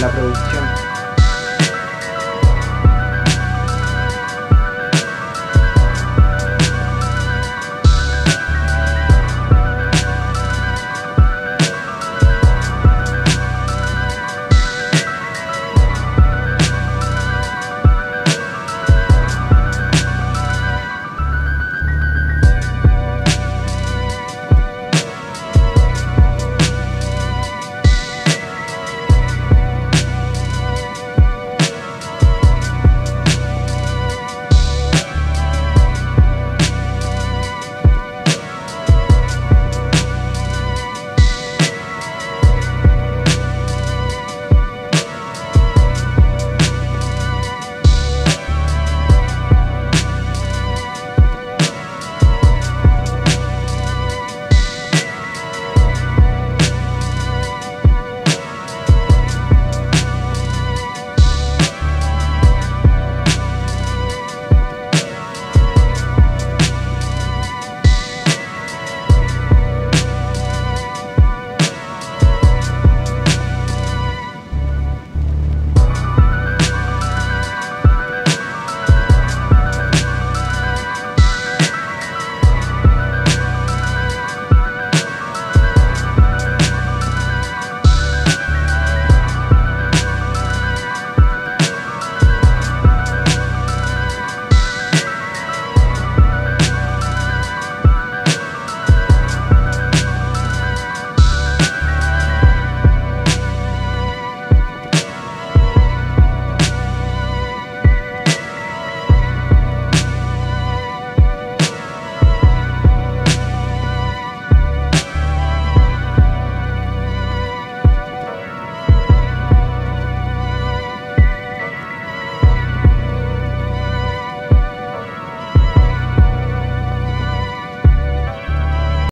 la producción.